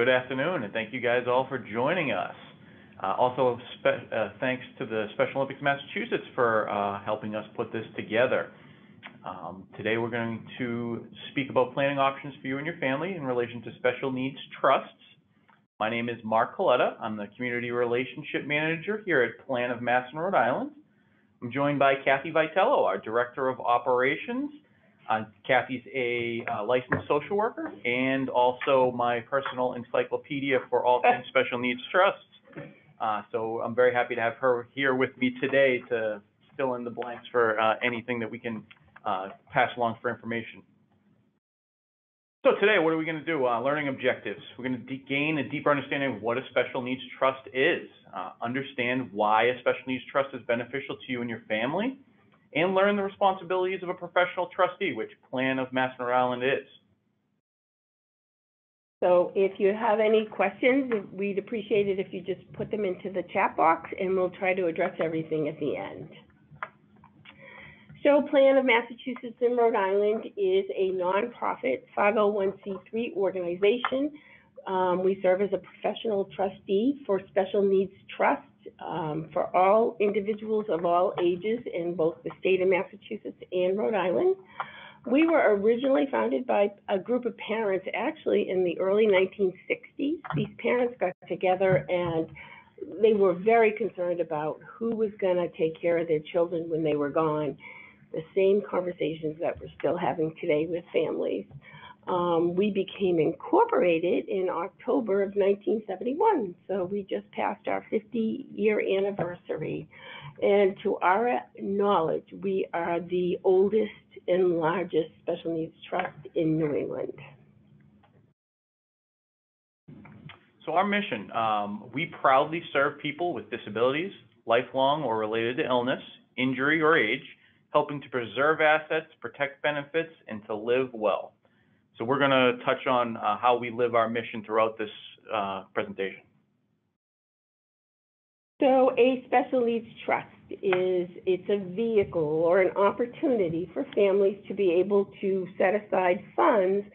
Good afternoon, and thank you guys all for joining us. Uh, also, spe- uh, thanks to the Special Olympics Massachusetts for uh, helping us put this together. Um, today, we're going to speak about planning options for you and your family in relation to special needs trusts. My name is Mark Coletta. I'm the Community Relationship Manager here at Plan of Mass and Rhode Island. I'm joined by Kathy Vitello, our Director of Operations. Uh, Kathy's a uh, licensed social worker and also my personal encyclopedia for all things special needs trusts. Uh, so I'm very happy to have her here with me today to fill in the blanks for uh, anything that we can uh, pass along for information. So today, what are we going to do? Uh, learning objectives. We're going to gain a deeper understanding of what a special needs trust is, understand why a special needs trust is beneficial to you and your family, and learn the responsibilities of a professional trustee, which Plan of Mass Rhode Island is. So if you have any questions, we'd appreciate it if you just put them into the chat box, and we'll try to address everything at the end. So Plan of Massachusetts and Rhode Island is a nonprofit 501c3 organization. Um, we serve as a professional trustee for special needs trust um, for all individuals of all ages in both the state of Massachusetts and Rhode Island. We were originally founded by a group of parents actually in the early 1960s. These parents got together and they were very concerned about who was going to take care of their children when they were gone the same conversations that we're still having today with families. Um, we became incorporated in October of 1971, so we just passed our 50 year anniversary. And to our knowledge, we are the oldest and largest special needs trust in New England. So, our mission um, we proudly serve people with disabilities, lifelong or related to illness, injury, or age helping to preserve assets, protect benefits, and to live well. So we're going to touch on uh, how we live our mission throughout this uh, presentation. So a special needs trust is it's a vehicle or an opportunity for families to be able to set aside funds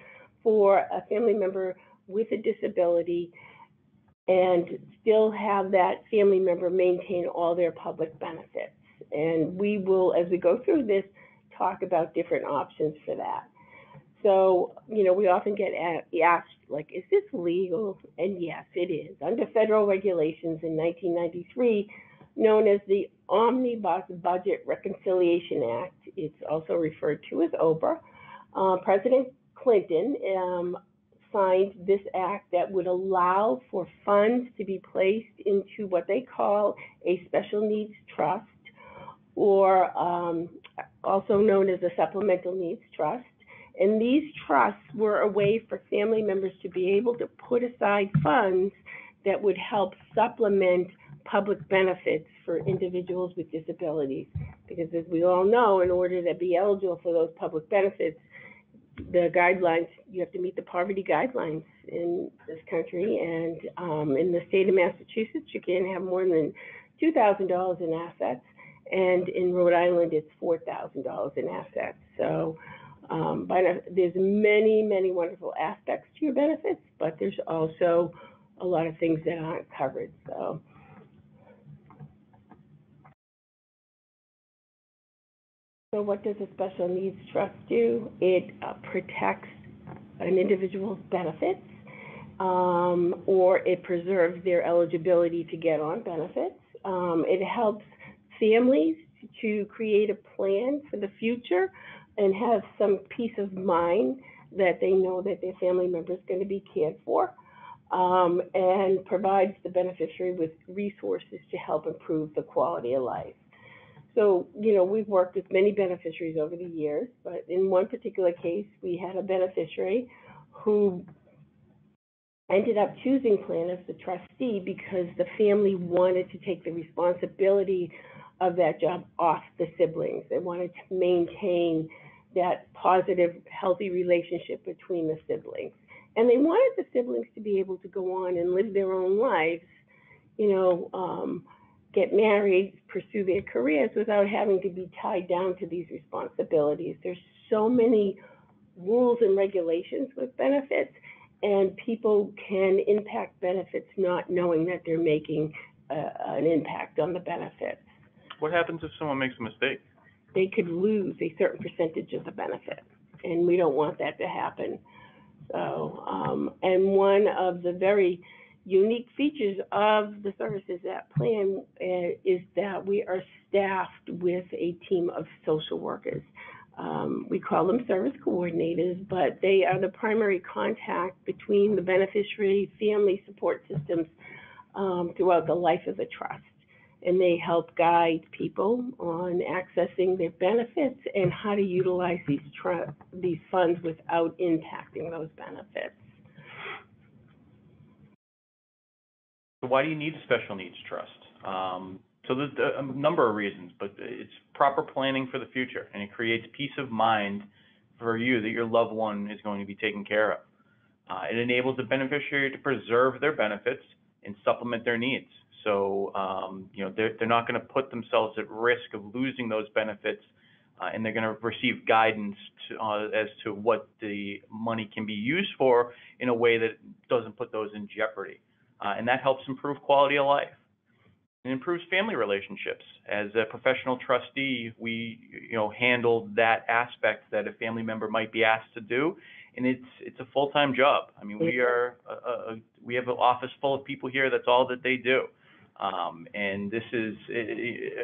for a family member with a disability and still have that family member maintain all their public benefits. And we will, as we go through this, talk about different options for that. So, you know, we often get asked, like, is this legal? And yes, it is. Under federal regulations in 1993, known as the Omnibus Budget Reconciliation Act, it's also referred to as OBRA, uh, President Clinton um, signed this act that would allow for funds to be placed into what they call a special needs trust or um, also known as a supplemental needs trust. And these trusts were a way for family members to be able to put aside funds that would help supplement public benefits for individuals with disabilities. Because as we all know, in order to be eligible for those public benefits, the guidelines, you have to meet the poverty guidelines in this country. And um, in the state of Massachusetts, you can't have more than $2,000 in assets and in Rhode Island, it's four thousand dollars in assets. So, um, there's many, many wonderful aspects to your benefits, but there's also a lot of things that aren't covered. So. So what does a special needs trust do? It uh, protects an individual's benefits, um, or it preserves their eligibility to get on benefits. Um, it helps families to create a plan for the future and have some peace of mind that they know that their family member is going to be cared for um, and provides the beneficiary with resources to help improve the quality of life. So, you know, we've worked with many beneficiaries over the years, but in one particular case, we had a beneficiary who ended up choosing Plan as the trustee because the family wanted to take the responsibility of that job off the siblings. They wanted to maintain that positive, healthy relationship between the siblings. And they wanted the siblings to be able to go on and live their own lives, you know, um, get married, pursue their careers without having to be tied down to these responsibilities. There's so many rules and regulations with benefits, and people can impact benefits not knowing that they're making, uh, an impact on the benefits. What happens if someone makes a mistake? They could lose a certain percentage of the benefit, and we don't want that to happen. So, um, and one of the very unique features of the services that Plan uh, is that we are staffed with a team of social workers. Um, we call them service coordinators, but they are the primary contact between the beneficiary family support systems um, throughout the life of the trust. And they help guide people on accessing their benefits and how to utilize these these funds without impacting those benefits. So why do you need a special needs trust? Um, so there's a a number of reasons, but it's proper planning for the future, and it creates peace of mind for you that your loved one is going to be taken care of. Uh, it enables the beneficiary to preserve their benefits and supplement their needs. So, um, you know, they're, they're not going to put themselves at risk of losing those benefits, uh, and they're going to receive guidance to, uh, as to what the money can be used for in a way that doesn't put those in jeopardy. Uh, and that helps improve quality of life. It improves family relationships. As a professional trustee, we, you know, handle that aspect that a family member might be asked to do, and it's it's a full-time job. I mean, we are a, a, a- we have an office full of people here. That's all that they do, um, and this is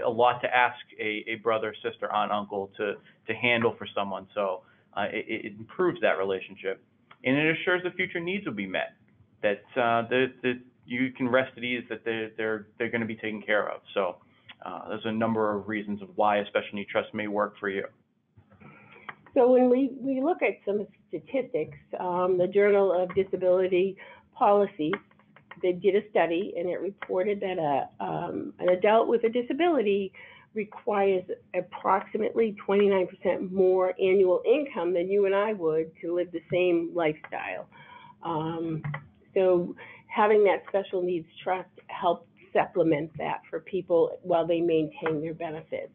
a lot to ask a, a brother, sister, aunt, uncle to to handle for someone. So uh, it, it improves that relationship, and it assures the future needs will be met. That uh, that that you can rest at ease that they're they're they're going to be taken care of. So uh, there's a number of reasons of why a special need trust may work for you. So when we, we look at some statistics, um, the Journal of Disability Policy, they did a study and it reported that a, um, an adult with a disability requires approximately twenty-nine percent more annual income than you and I would to live the same lifestyle. Um, so having that special needs trust helps supplement that for people while they maintain their benefits.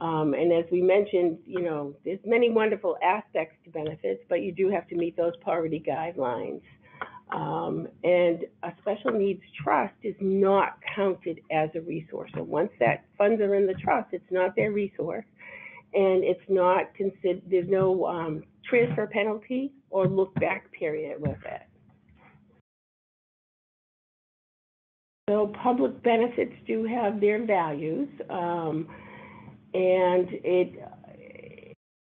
Um, and as we mentioned, you know, there's many wonderful aspects to benefits, but you do have to meet those poverty guidelines. Um, and a special needs trust is not counted as a resource. So once that funds are in the trust, it's not their resource. And it's not considered, there's no, um, transfer penalty or look back period with it. So public benefits do have their values. Um, and it,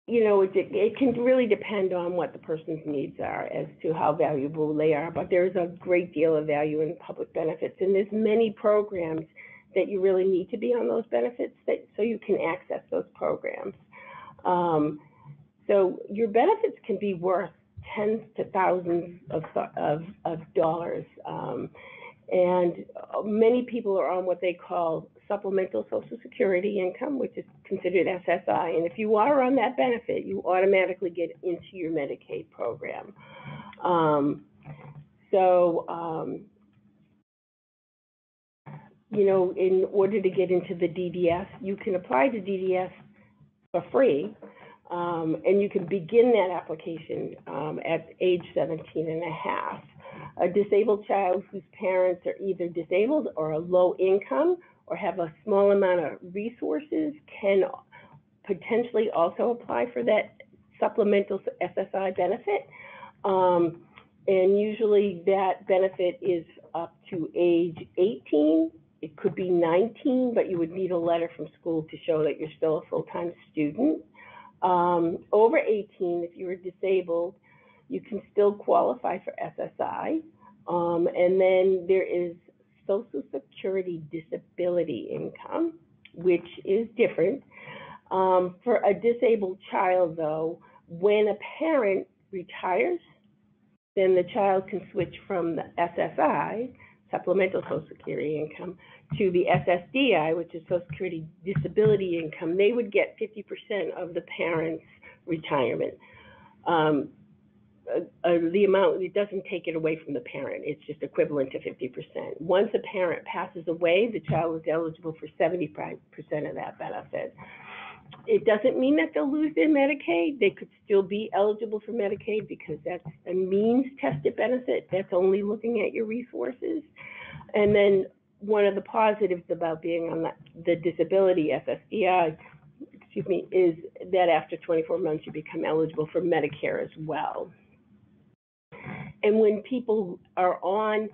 you know, it, it can really depend on what the person's needs are as to how valuable they are. But there's a great deal of value in public benefits, and there's many programs that you really need to be on those benefits that so you can access those programs. Um, so your benefits can be worth tens to thousands of of, of dollars. Um, and many people are on what they call supplemental social security income, which is considered SSI. And if you are on that benefit, you automatically get into your Medicaid program. Um, so, um, you know, in order to get into the DDS, you can apply to DDS for free. Um, and you can begin that application um, at age 17 and a half. A disabled child whose parents are either disabled or a low income or have a small amount of resources can potentially also apply for that supplemental SSI benefit. Um, and usually that benefit is up to age 18. It could be 19, but you would need a letter from school to show that you're still a full-time student. Um, over 18, if you are disabled, you can still qualify for SSI. Um, and then there is Social Security disability income, which is different. Um, for a disabled child, though, when a parent retires, then the child can switch from the SSI, supplemental Social Security income, to the SSDI, which is Social Security disability income. They would get 50% of the parent's retirement. Um, uh, uh, the amount, it doesn't take it away from the parent, it's just equivalent to fifty percent. Once a parent passes away, the child is eligible for seventy-five percent of that benefit. it doesn't mean that they'll lose their Medicaid. They could still be eligible for Medicaid because that's a means-tested benefit. That's only looking at your resources. And then one of the positives about being on the, the disability SSDI, excuse me, is that after 24 months, you become eligible for Medicare as well. And when people are on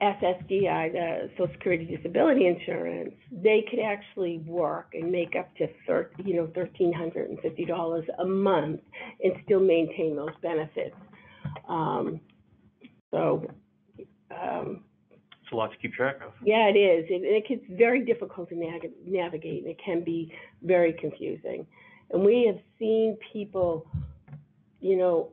SSDI, the Social Security Disability Insurance, they could actually work and make up to thir- you know, thirteen hundred and fifty dollars a month and still maintain those benefits. Um, so, um, It's a lot to keep track of. yeah, it is. It, it gets very difficult to navigate, and it can be very confusing. And we have seen people, you know,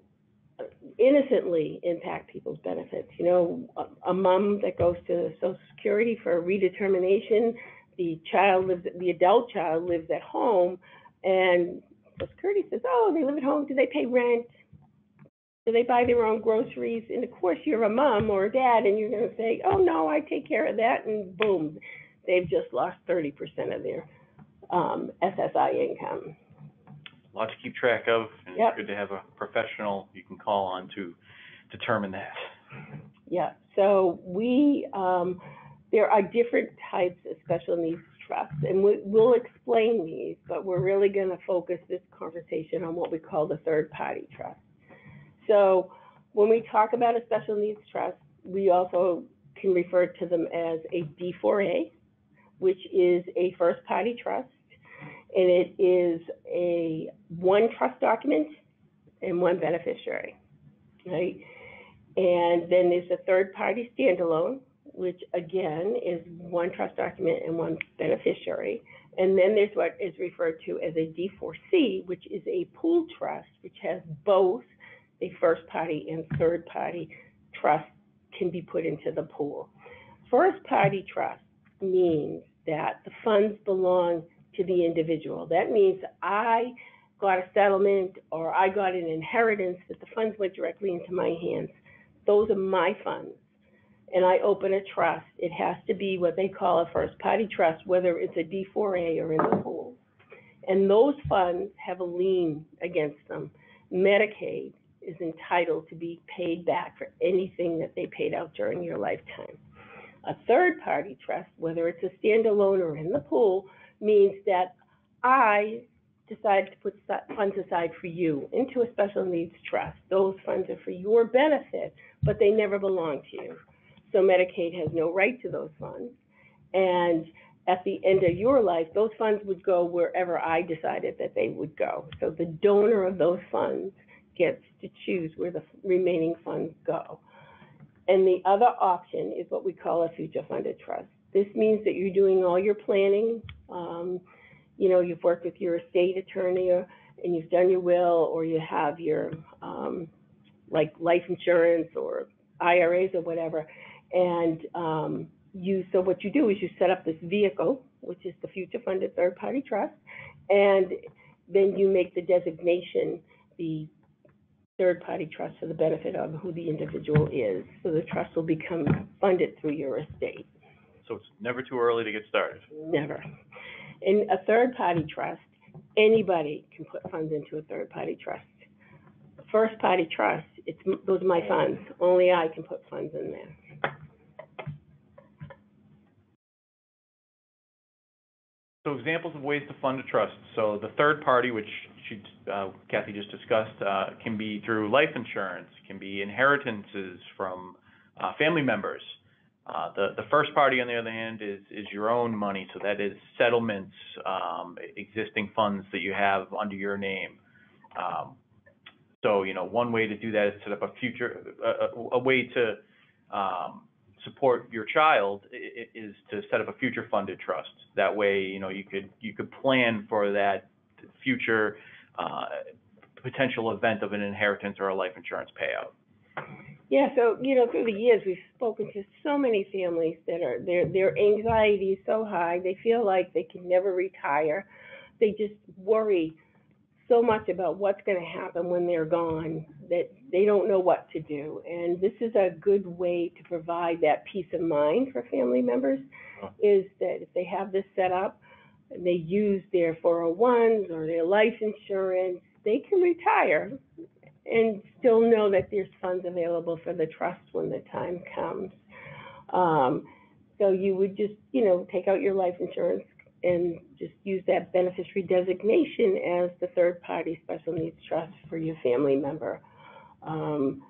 innocently impact people's benefits. You know, a, a mom that goes to Social Security for a redetermination, the child lives, the adult child lives at home, and Social Security says, oh, they live at home. Do they pay rent? Do they buy their own groceries? And of course, you're a mom or a dad, and you're going to say, "Oh no, I take care of that," and boom, they've just lost thirty percent of their um, SSI income. A lot to keep track of, and Yep. it's good to have a professional you can call on to determine that. Yeah. So we um, there are different types of special needs trusts, and we, we'll explain these, but we're really going to focus this conversation on what we call the third party trust. So when we talk about a special needs trust, we also can refer to them as a D4A, which is a first party trust. And it is a one trust document and one beneficiary, right? And then there's a third party standalone, which again is one trust document and one beneficiary. And then there's what is referred to as a D4C, which is a pool trust, which has both a first party and third party trust can be put into the pool. First party trust means that the funds belong to the individual. That means I got a settlement or I got an inheritance that the funds went directly into my hands. Those are my funds. And I open a trust. It has to be what they call a first party trust, whether it's a D4A or in the pool. And those funds have a lien against them. Medicaid is entitled to be paid back for anything that they paid out during your lifetime. A third party trust, whether it's a standalone or in the pool, means that I decide to put funds aside for you into a special needs trust. Those funds are for your benefit, but they never belong to you. So Medicaid has no right to those funds. And at the end of your life, those funds would go wherever I decided that they would go. So the donor of those funds gets to choose where the remaining funds go. And the other option is what we call a future funded trust. This means that you're doing all your planning. Um, you know, you've worked with your estate attorney or, and you've done your will, or you have your, um, like life insurance or IRAs or whatever. And, um, you, so what you do is you set up this vehicle, which is the future funded third party trust. And then you make the designation, the third party trust for the benefit of who the individual is. So the trust will become funded through your estate. So it's never too early to get started. Never. In a third-party trust, anybody can put funds into a third-party trust. First-party trust, it's, those are my funds, only I can put funds in there. So examples of ways to fund a trust. So the third party, which she, uh, Kathy just discussed, uh, can be through life insurance, can be inheritances from, uh, family members. Uh, the, the first party, on the other hand, is, is your own money, so that is settlements, um, existing funds that you have under your name. Um, so, you know, one way to do that is set up a future, a, a, way to, um, support your child is to set up a future funded trust. That way, you know, you could, you could plan for that future, uh, potential event of an inheritance or a life insurance payout. Yeah, so, you know, through the years, we've spoken to so many families that are, their, their anxiety is so high, they feel like they can never retire. They just worry so much about what's gonna happen when they're gone, that they don't know what to do. And this is a good way to provide that peace of mind for family members, is that if they have this set up, and they use their 401s or their life insurance, they can retire and still know that there's funds available for the trust when the time comes. Um, so you would just, you know, take out your life insurance and just use that beneficiary designation as the third-party special needs trust for your family member. Um,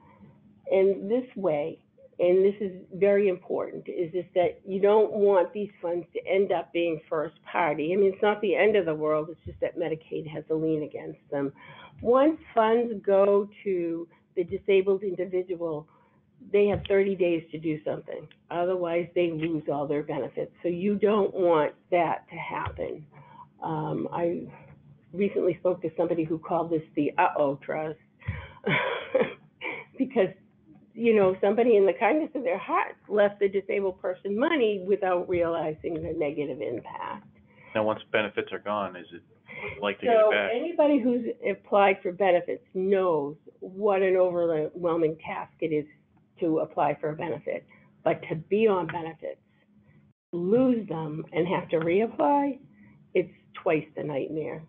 and this way, and this is very important, is just that you don't want these funds to end up being first party. I mean, it's not the end of the world, it's just that Medicaid has a lien against them. Once funds go to the disabled individual, they have thirty days to do something. Otherwise, they lose all their benefits. So you don't want that to happen. Um, I recently spoke to somebody who called this the uh-oh trust. Because, you know, somebody in the kindness of their heart left the disabled person money without realizing the negative impact. Now, once benefits are gone, is it, would like to get So it back? anybody who's applied for benefits knows what an overwhelming task it is to apply for a benefit. But to be on benefits, lose them and have to reapply, it's twice the nightmare.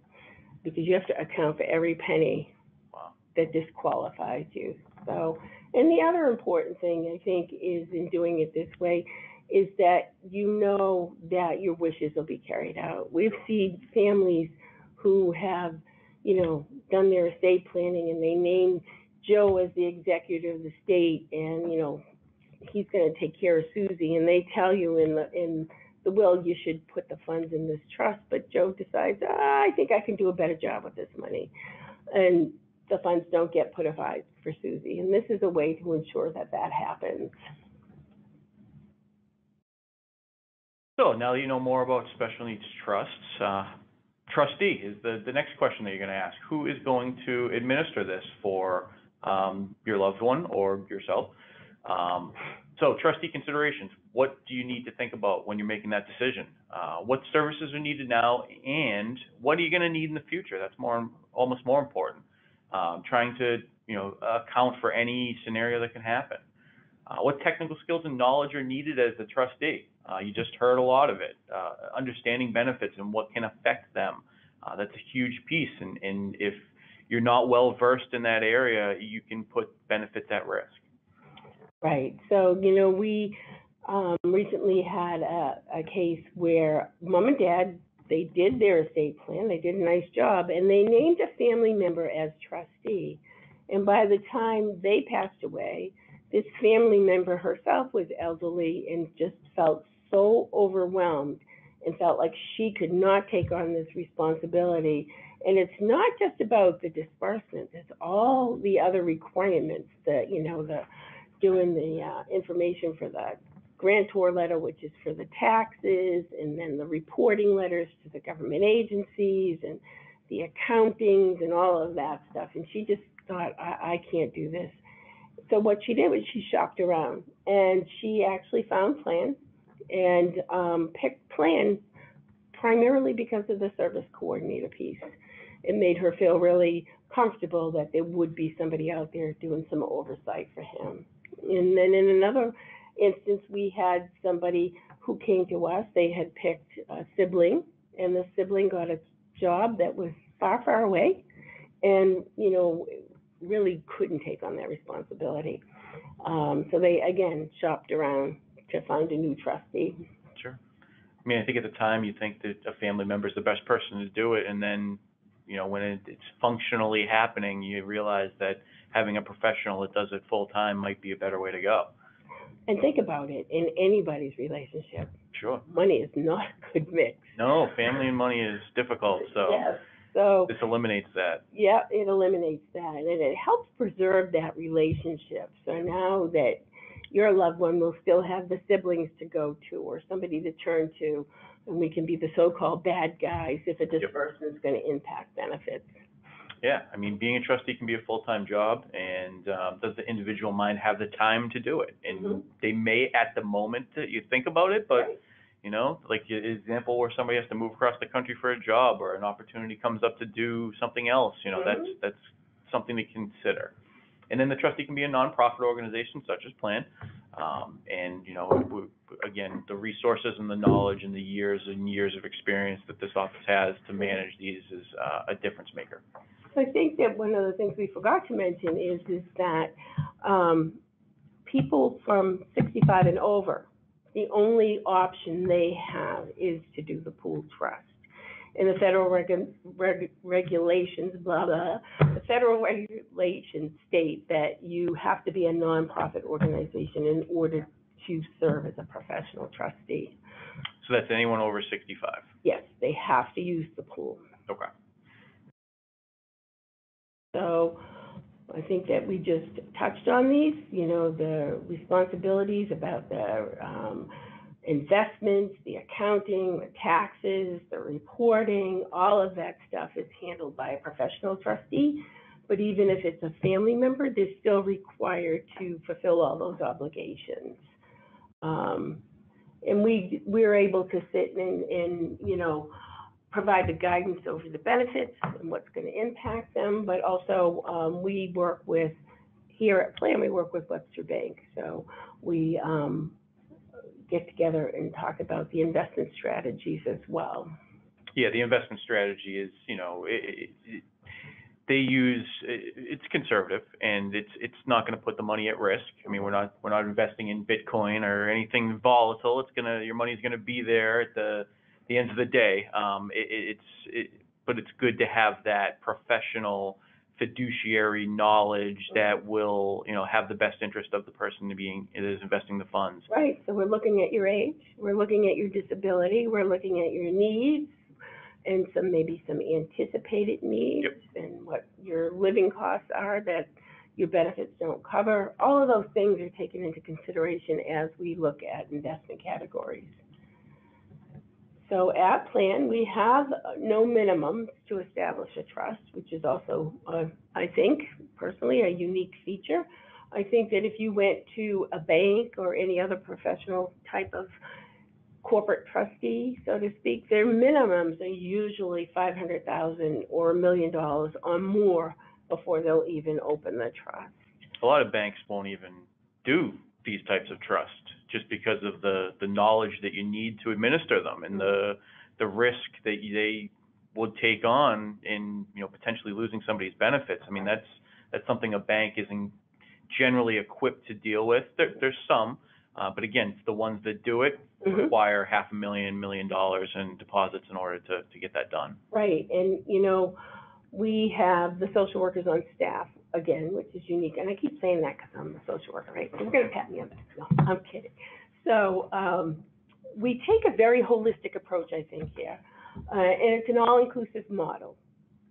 Because you have to account for every penny Wow. that disqualifies you. So, and the other important thing, I think, is in doing it this way, is that you know that your wishes will be carried out. We've seen families who have, you know, done their estate planning and they name Joe as the executor of the state and, you know, he's gonna take care of Susie, and they tell you in the, in the will, you should put the funds in this trust, but Joe decides, ah, I think I can do a better job with this money. And the funds don't get put aside for Susie, and this is a way to ensure that that happens. So now that you know more about special needs trusts, uh, trustee is the, the next question that you're gonna ask. Who is going to administer this for, um, your loved one or yourself? Um, so trustee considerations, what do you need to think about when you're making that decision? Uh, what services are needed now and what are you gonna need in the future? That's more, almost more important. Um, trying to, you know, account for any scenario that can happen. Uh, what technical skills and knowledge are needed as a trustee? Uh, you just heard a lot of it. Uh, understanding benefits and what can affect them. Uh, that's a huge piece. And, and if you're not well versed in that area, you can put benefits at risk. Right, so, you know, we, um, recently had a, a case where mom and dad, they did their estate plan, they did a nice job, and they named a family member as trustee. And by the time they passed away, this family member herself was elderly and just felt so overwhelmed and felt like she could not take on this responsibility. And it's not just about the disbursement, it's all the other requirements that, you know, the, doing the, uh, information for the grantor letter, which is for the taxes, and then the reporting letters to the government agencies and the accountings and all of that stuff. And she just thought, I, I can't do this. So what she did was she shopped around and she actually found Plan and um, picked Plan primarily because of the service coordinator piece. It made her feel really comfortable that there would be somebody out there doing some oversight for him. And then in another instance, we had somebody who came to us, they had picked a sibling, and the sibling got a job that was far, far away, and, you know, really couldn't take on that responsibility. Um, so they, again, shopped around to find a new trustee. Sure. I mean, I think at the time you think that a family member is the best person to do it, and then, you know, when it, it's functionally happening, you realize that having a professional that does it full time might be a better way to go. And think about it, in anybody's relationship, Sure. money is not a good mix. No, family and money is difficult, so Yes, so, this eliminates that. yeah, it eliminates that, and it helps preserve that relationship. So now that your loved one will still have the siblings to go to, or somebody to turn to, and we can be the so-called bad guys if a is gonna impact benefits. Yeah, I mean, being a trustee can be a full-time job, and um, does the individual mind have the time to do it? And Mhm. they may at the moment that you think about it, but Right. you know, like the example where somebody has to move across the country for a job, or an opportunity comes up to do something else. You know, that's Mhm. that's something to consider. And then the trustee can be a nonprofit organization such as Plan, um, and you know, we, again, the resources and the knowledge and the years and years of experience that this office has to manage these is, uh, a difference maker. I think that one of the things we forgot to mention is, is that, um, people from sixty-five and over, the only option they have is to do the pool trust. And the federal regu- reg- regulations, blah, blah, the federal regulations state that you have to be a nonprofit organization in order to serve as a professional trustee. So that's anyone over sixty-five. Yes, they have to use the pool. Okay. So I think that we just touched on these, you know, the responsibilities about the um, investments, the accounting, the taxes, the reporting, all of that stuff is handled by a professional trustee. But even if it's a family member, they're still required to fulfill all those obligations. Um, And we, we're able to sit and, and, you know, provide the guidance over the benefits and what's going to impact them, but also, um, we work with, here at Plan, we work with Webster Bank. So we, um, get together and talk about the investment strategies as well. Yeah, the investment strategy is, you know, it, it, they use, it, it's conservative and it's, it's not gonna put the money at risk. I mean, we're not, we're not investing in Bitcoin or anything volatile. It's gonna, your money's gonna be there at the, the end of the day. Um, it, it- it's, it, but it's good to have that professional fiduciary knowledge mm-hmm. that will, you know, have the best interest of the person to being, that is investing the funds. Right, so we're looking at your age, we're looking at your disability, we're looking at your needs, and some, maybe some anticipated needs, and what your living costs are that your benefits don't cover. All of those things are taken into consideration as we look at investment categories. So at Plan, we have no minimums to establish a trust, which is also, uh, I think, personally, a unique feature. I think that if you went to a bank or any other professional type of corporate trustee, so to speak, their minimums are usually five hundred thousand or a million dollars or more before they'll even open the trust. a lot of banks won't even do these types of trusts just because of the, the knowledge that you need to administer them and the, the risk that they would take on in, you know, potentially losing somebody's benefits. I mean, that's, that's something a bank isn't generally equipped to deal with. There, there's some, uh, but again, it's the ones that do it Mhm. require half a million, million dollars in deposits in order to, to get that done. Right, and, you know, we have the social workers on staff, again, which is unique, and I keep saying that because I'm a social worker, right? You're gonna pat me on the back, no, I'm kidding. So, um, we take a very holistic approach, I think, here, uh, and it's an all-inclusive model,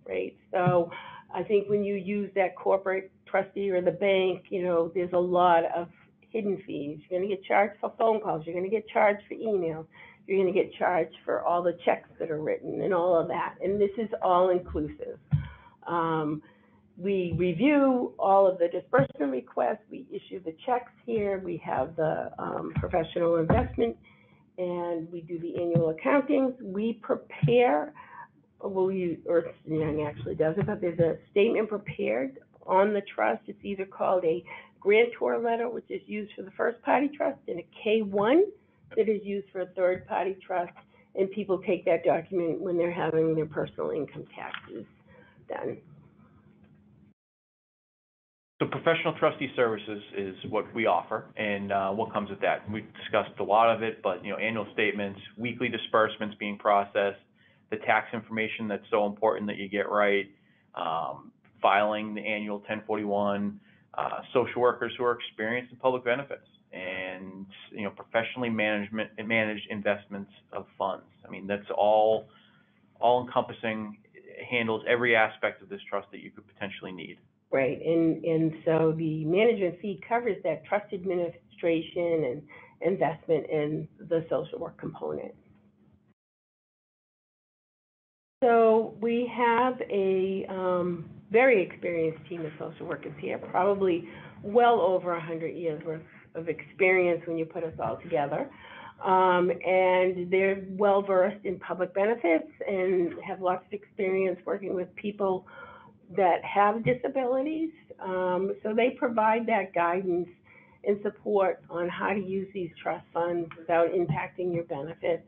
right? So, I think when you use that corporate trustee or the bank, you know, there's a lot of hidden fees. You're gonna get charged for phone calls, you're gonna get charged for emails, you're gonna get charged for all the checks that are written and all of that, and this is all inclusive. Um, we review all of the disbursement requests, we issue the checks here, we have the, um, professional investment, and we do the annual accountings, we prepare, well, you, or Young actually does it, but there's a statement prepared on the trust, it's either called a grantor letter, which is used for the first party trust, and a K one that is used for a third party trust, and people take that document when they're having their personal income taxes done. So professional trustee services is what we offer, and uh, what comes with that. We've discussed a lot of it, but, you know, annual statements, weekly disbursements being processed, the tax information that's so important that you get right, um, filing the annual 1041, uh, social workers who are experienced in public benefits, and, you know, professionally management, managed investments of funds. I mean, that's all, all encompassing, handles every aspect of this trust that you could potentially need. Right, and, and so the management fee covers that trust administration and investment and the social work component. So we have a, um, very experienced team of social workers here, probably well over a hundred years worth of experience when you put us all together. Um, and they're well-versed in public benefits and have lots of experience working with people that have disabilities. Um, so they provide that guidance and support on how to use these trust funds without impacting your benefits.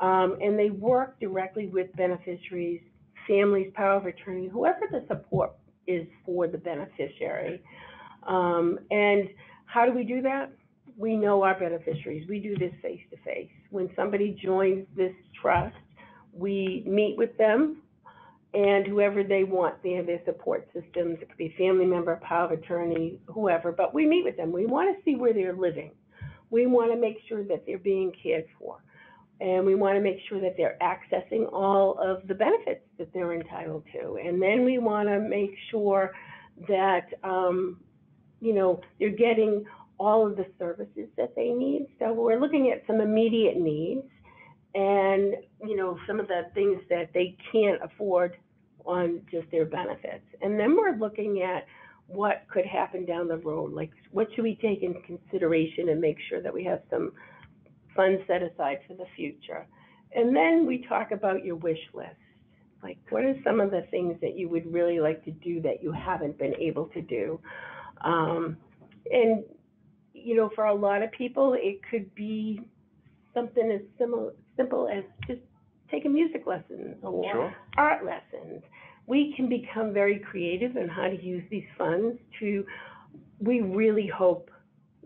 Um, and they work directly with beneficiaries, families, power of attorney, whoever the support is for the beneficiary. Um, and how do we do that? We know our beneficiaries. We do this face to face. When somebody joins this trust, we meet with them and whoever they want, they have their support systems. It could be a family member, a power of attorney, whoever, but we meet with them. We want to see where they're living. We want to make sure that they're being cared for. And we want to make sure that they're accessing all of the benefits that they're entitled to. And then we want to make sure that, um, you know, they're getting all of the services that they need. So we're looking at some immediate needs and, you know, some of the things that they can't afford on just their benefits. And then we're looking at what could happen down the road, like what should we take into consideration and make sure that we have some funds set aside for the future. And then we talk about your wish list. Like, what are some of the things that you would really like to do that you haven't been able to do? Um, and, you know, for a lot of people, it could be something as simple, simple as just taking music lessons or Sure. art lessons. We can become very creative in how to use these funds to, we really hope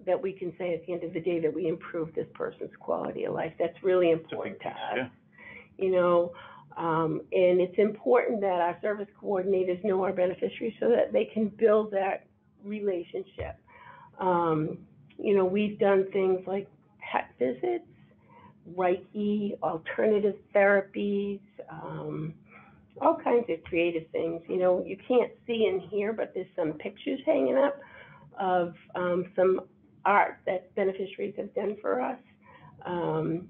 that we can say at the end of the day that we improve this person's quality of life. That's really It's a big important to piece, us yeah. you know, um, and it's important that our service coordinators know our beneficiaries so that they can build that relationship. Um, you know, we've done things like pet visits, Reiki, alternative therapies, um, all kinds of creative things. You know, you can't see in here, but there's some pictures hanging up of um, some art that beneficiaries have done for us. Um,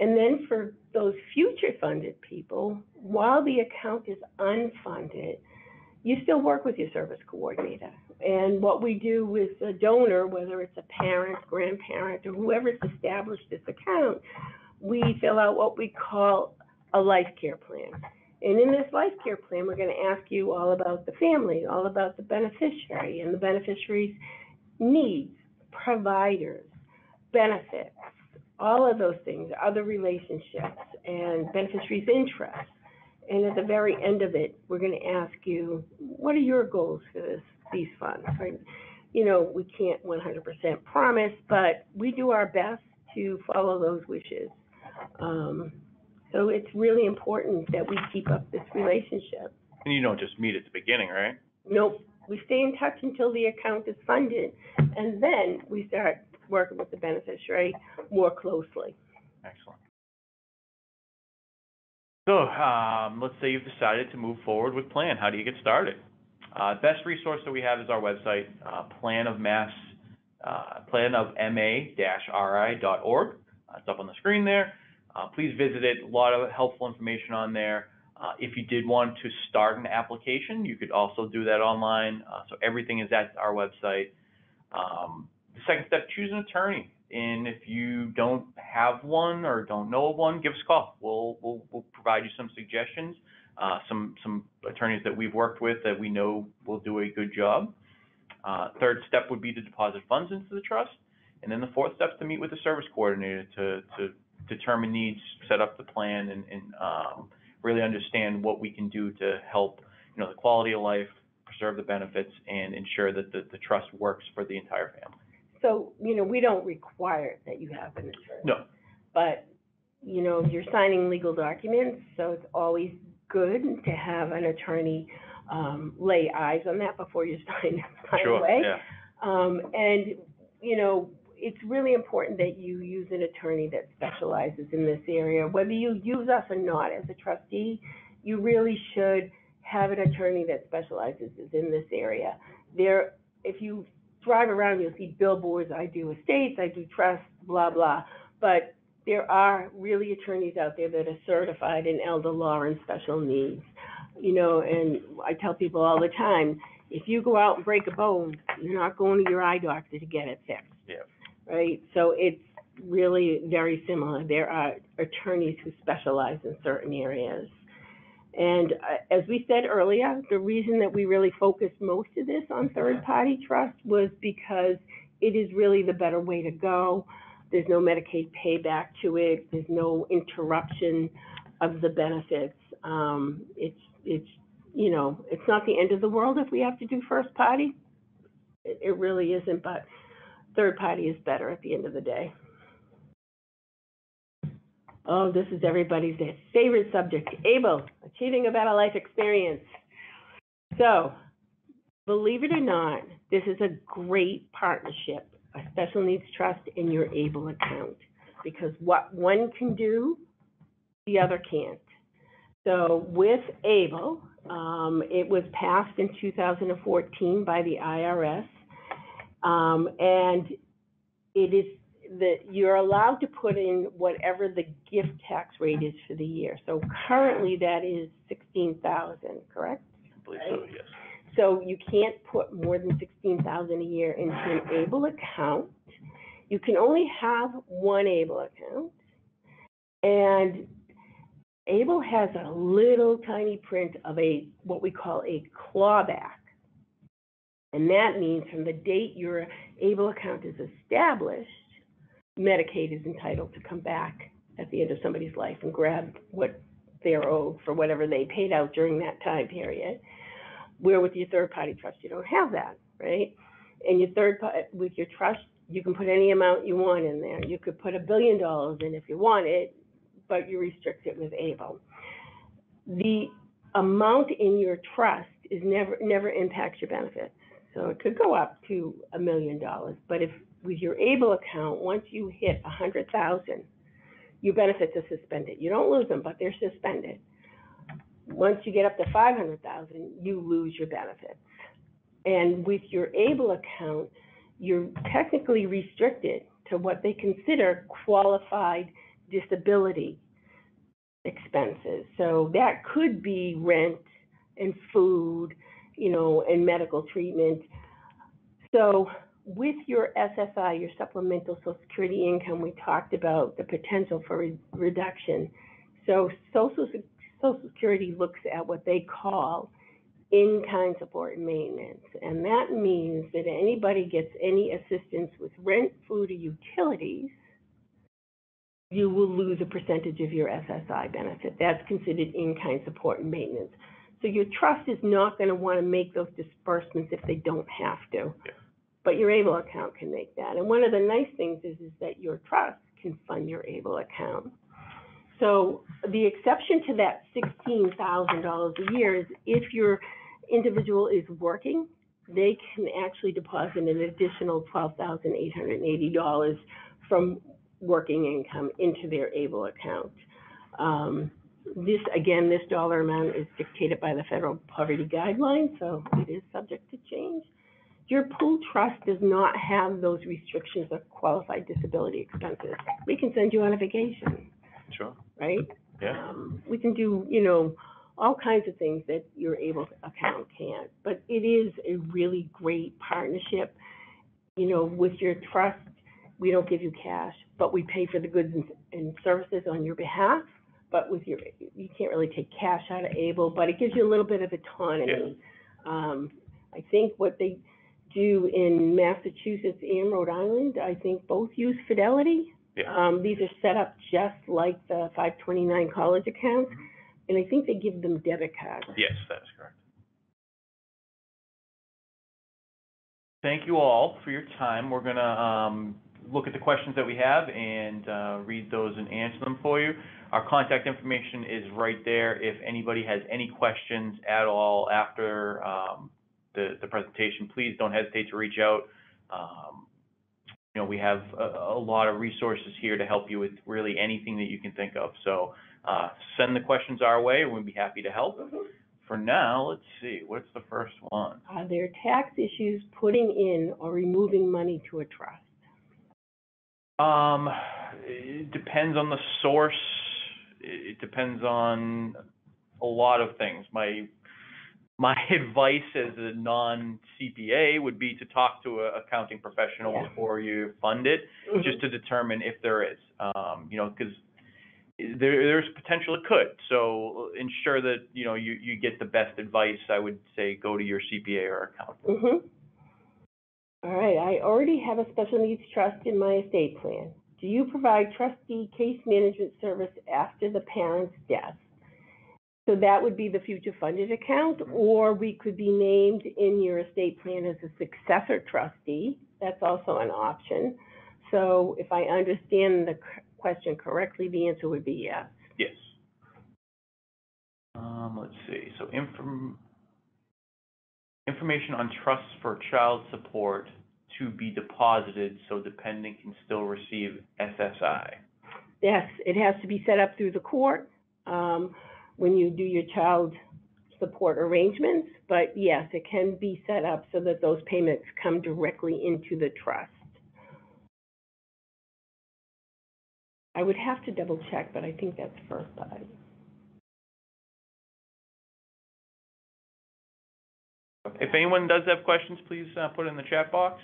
and then for those future funded people, while the account is unfunded, you still work with your service coordinator. And what we do with a donor, whether it's a parent, grandparent, or whoever's established this account, we fill out what we call a life care plan. And in this life care plan, we're gonna ask you all about the family, all about the beneficiary and the beneficiary's needs, providers, benefits, all of those things, other relationships, and beneficiaries' interests. And at the very end of it, we're gonna ask you, what are your goals for this, these funds, right? You know, we can't one hundred percent promise, but we do our best to follow those wishes. Um, so it's really important that we keep up this relationship. And you don't just meet at the beginning, right? Nope, we stay in touch until the account is funded, and then we start working with the beneficiary more closely. Excellent. So, um, let's say you've decided to move forward with Plan. How do you get started? Uh, best resource that we have is our website, uh, Plan of Mass, uh, planofma-ri.org. Uh, it's up on the screen there. Uh, please visit it. A lot of helpful information on there. Uh, if you did want to start an application, you could also do that online. Uh, so everything is at our website. Um, the second step, choose an attorney. And if you don't have one or don't know of one, give us a call. We'll, we'll, we'll provide you some suggestions, uh, some, some attorneys that we've worked with that we know will do a good job. Uh, third step would be to deposit funds into the trust. And then the fourth step is to meet with the service coordinator to, to determine needs, set up the plan, and, and, um, really understand what we can do to help, you know, the quality of life, preserve the benefits, and ensure that the, the trust works for the entire family. So, you know, we don't require that you have an attorney. No, But, you know, you're signing legal documents, so it's always good to have an attorney, um, lay eyes on that before you sign, sign sure, away. yeah. Um, and, you know, it's really important that you use an attorney that specializes in this area. Whether you use us or not as a trustee, you really should have an attorney that specializes in this area. There, if you drive around, you'll see billboards, I do estates, I do trusts, blah, blah. But there are really attorneys out there that are certified in elder law and special needs. You know, and I tell people all the time, if you go out and break a bone, you're not going to your eye doctor to get it fixed. Yeah. Right? So it's really very similar. There are attorneys who specialize in certain areas. And uh, as we said earlier, the reason that we really focused most of this on third-party trust was because it is really the better way to go. There's no Medicaid payback to it, there's no interruption of the benefits. Um, it's, it's, you know, it's not the end of the world if we have to do first party. It, it really isn't, but third party is better at the end of the day. Oh, this is everybody's favorite subject, ABLE, Achieving a Better Life Experience. So, believe it or not, this is a great partnership, a special needs trust in your ABLE account. Because what one can do, the other can't. So with ABLE, um, it was passed in 2014 by the IRS. Um, and it is the, you're allowed to put in whatever the gift tax rate is for the year. So currently that is 16,000, correct? I believe so, yes. So you can't put more than sixteen thousand a year into an ABLE account. You can only have one ABLE account. And ABLE has a little tiny print of a, what we call a clawback. And that means from the date your ABLE account is established, Medicaid is entitled to come back at the end of somebody's life and grab what they're owed for whatever they paid out during that time period. Where with your third party trust, you don't have that, right? And your third, pa- with your trust, you can put any amount you want in there. You could put a billion dollars in if you want it, but you restrict it with ABLE. The amount in your trust is never, never impacts your benefits. So it could go up to a million dollars, but if, with your ABLE account, once you hit a hundred thousand, your benefits are suspended. You don't lose them, but they're suspended. Once you get up to five hundred thousand, you lose your benefits. And with your ABLE account, you're technically restricted to what they consider qualified disability expenses. So that could be rent and food, you know, and medical treatment. So with your SSI, your supplemental social security income, we talked about the potential for re- reduction. So social, social security looks at what they call in-kind support and maintenance. And that means that anybody gets any assistance with rent, food, or utilities, you will lose a percentage of your SSI benefit. That's considered in-kind support and maintenance. So your trust is not gonna wanna make those disbursements if they don't have to. Yeah. But your ABLE account can make that. And one of the nice things is, is that your trust can fund your ABLE account. So the exception to that sixteen thousand dollars a year is if your individual is working, they can actually deposit an additional twelve thousand eight hundred and eighty dollars from working income into their ABLE account. Um, this, again, this dollar amount is dictated by the federal poverty guidelines, so it is subject to change. Your pool trust does not have those restrictions of qualified disability expenses. We can send you on a vacation, Sure, right? yeah. Um, we can do, you know, all kinds of things that your ABLE account can't. But it is a really great partnership. You know, with your trust, we don't give you cash, but we pay for the goods and, and services on your behalf. But with your, you can't really take cash out of ABLE, but it gives you a little bit of autonomy. Um, I think what they do in Massachusetts and Rhode Island, I think both use Fidelity. Yeah. Um, these are set up just like the five twenty-nine college accounts, and I think they give them debit cards. Yes, that is correct. Thank you all for your time. We're gonna, um, look at the questions that we have and, uh, read those and answer them for you. Our contact information is right there. If anybody has any questions at all after, um, the, the presentation, please don't hesitate to reach out. Um, you know, we have a, a lot of resources here to help you with really anything that you can think of. So, uh, send the questions our way, and we'd be happy to help. For now, let's see, what's the first one? Are there tax issues putting in or removing money to a trust? Um, it depends on the source, it it depends on a lot of things. My, my advice as a non-CPA would be to talk to a accounting professional Yeah. before you fund it, just to determine if there is. Um, you know, because there, there's potential it could, so ensure that, you know, you, you get the best advice. I would say go to your CPA or accountant. Mm-hmm. All right, I already have a special needs trust in my estate plan. Do you provide trustee case management service after the parent's death? So that would be the future funded account, or we could be named in your estate plan as a successor trustee. That's also an option. So if I understand the question correctly, the answer would be yes. Yes. Um, let's see, so inform, information on trusts for child support to be deposited so dependent can still receive SSI. Yes, it has to be set up through the court, um, when you do your child support arrangements, but yes, it can be set up so that those payments come directly into the trust. I would have to double check, but I think that's first party. If anyone does have questions, please, uh, put it in the chat box.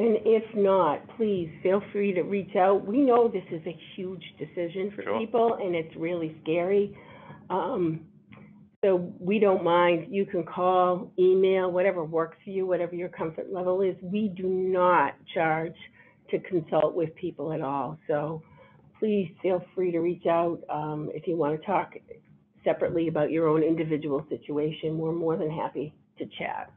And if not, please feel free to reach out. We know this is a huge decision for Sure. people and it's really scary. Um, so we don't mind. You can call, email, whatever works for you, whatever your comfort level is. We do not charge to consult with people at all. So please feel free to reach out, um, if you want to talk separately about your own individual situation. We're more than happy to chat.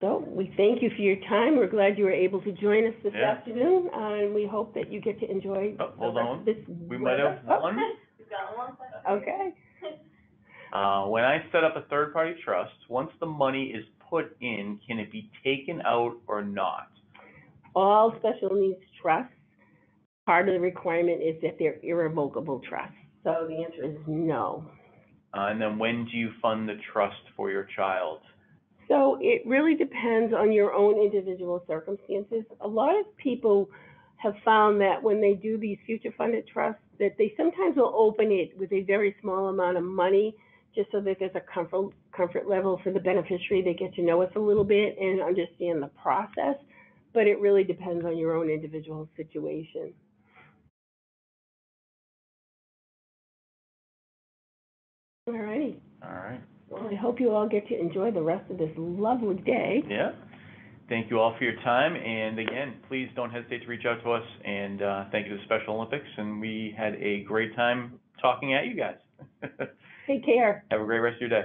So we thank you for your time. We're glad you were able to join us this Yeah. afternoon, uh, and we hope that you get to enjoy Oh, the hold rest on. of this. We might have weather. one. Okay, Uh, when I set up a third-party trust, once the money is put in, can it be taken out or not? all special needs trusts, part of the requirement is that they're irrevocable trusts. So the answer is no. Uh, and then when do you fund the trust for your child? So it really depends on your own individual circumstances. A lot of people have found that when they do these future funded trusts, that they sometimes will open it with a very small amount of money, just so that there's a comfort, comfort level for the beneficiary. They get to know us a little bit and understand the process, but it really depends on your own individual situation. All righty. All right. Well, I hope you all get to enjoy the rest of this lovely day. Yeah. Thank you all for your time, and again, please don't hesitate to reach out to us, and, uh, thank you to the Special Olympics, and we had a great time talking at you guys. Take care. Have a great rest of your day.